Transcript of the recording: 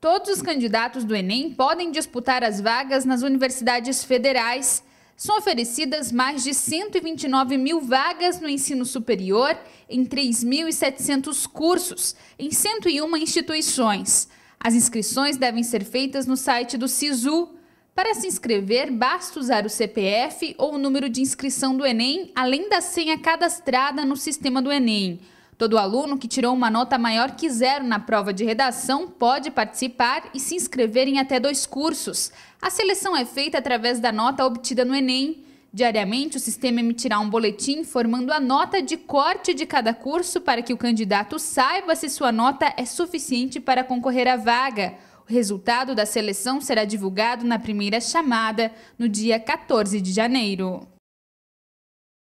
Todos os candidatos do Enem podem disputar as vagas nas universidades federais. São oferecidas mais de 129 mil vagas no ensino superior em 3.700 cursos, em 101 instituições. As inscrições devem ser feitas no site do SISU. Para se inscrever, basta usar o CPF ou o número de inscrição do Enem, além da senha cadastrada no sistema do Enem. Todo aluno que tirou uma nota maior que zero na prova de redação pode participar e se inscrever em até dois cursos. A seleção é feita através da nota obtida no Enem. Diariamente, o sistema emitirá um boletim informando a nota de corte de cada curso para que o candidato saiba se sua nota é suficiente para concorrer à vaga. O resultado da seleção será divulgado na primeira chamada, no dia 14 de janeiro.